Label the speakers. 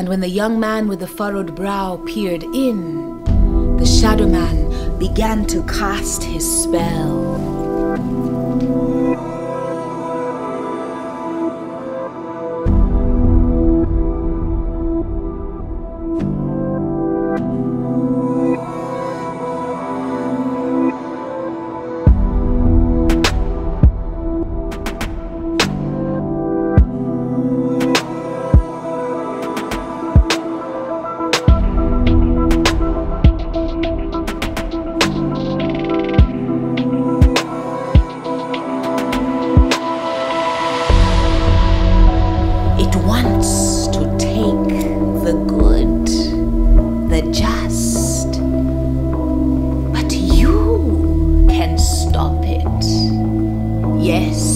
Speaker 1: And when the young man with the furrowed brow peered in, the shadow man began to cast his spell. wants to take the good, the just, but you can stop it. Yes.